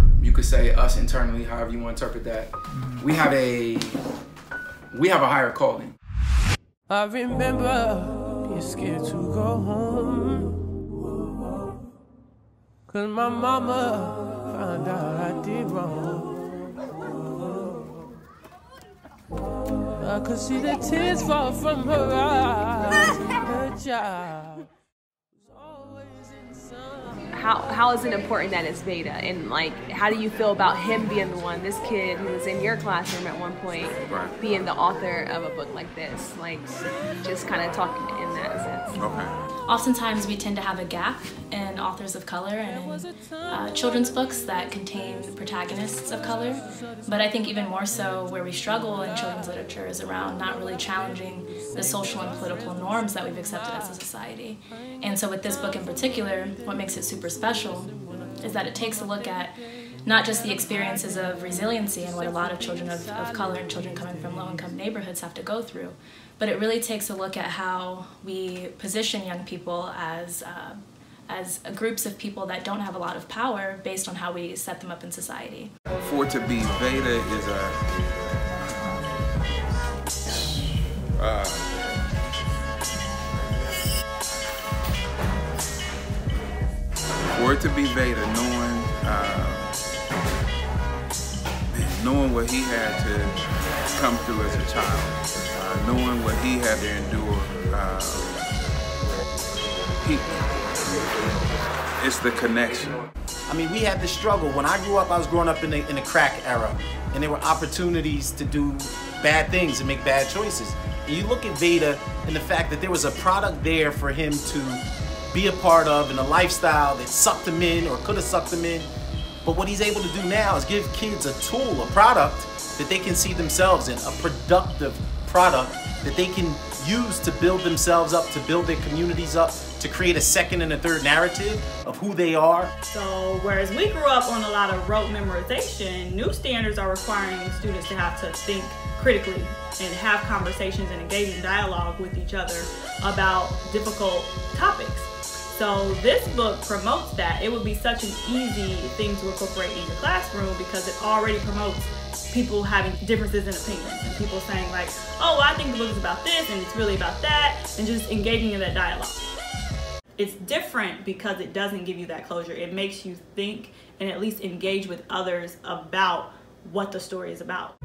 or you could say us internally, however you want to interpret that, mm-hmm. we have a we have a higher calling. I remember being scared to go home. Cause my mama found out I did wrong. I could see the tears fall from her eyes. Her job how how is it important that it's Vada and like how do you feel about him being the one this kid who was in your classroom at one point Right. being the author of a book like this like just kind of talking in that sense Okay. Oftentimes, we tend to have a gap authors of color and in uh, children's books that contain protagonists of color. But I think even more so, where we struggle in children's literature is around not really challenging the social and political norms that we've accepted as a society. And so, with this book in particular, what makes it super special is that it takes a look at not just the experiences of resiliency and what a lot of children of, of color and children coming from low income neighborhoods have to go through, but it really takes a look at how we position young people as, uh, as groups of people that don't have a lot of power based on how we set them up in society. For to be Vada is a uh, for it to be Vada, knowing uh, knowing what he had to come through as a child, uh, knowing what he had to endure. Uh, he, it's the connection. I mean, we had the struggle. When I grew up, I was growing up in the, in the crack era, and there were opportunities to do bad things and make bad choices. And you look at Vada and the fact that there was a product there for him to be a part of and a lifestyle that sucked him in or could have sucked him in. But what he's able to do now is give kids a tool, a product that they can see themselves in, a productive product that they can use to build themselves up, to build their communities up, to create a second and a third narrative of who they are. So whereas we grew up on a lot of rote memorization, new standards are requiring students to have to think critically and have conversations and engage in dialogue with each other about difficult topics. So this book promotes that. It would be such an easy thing to incorporate in your classroom because it already promotes people having differences in opinions and people saying like, oh, well, I think the book is about this and it's really about that, and just engaging in that dialogue it's different because it doesn't give you that closure. It makes you think and at least engage with others about what the story is about.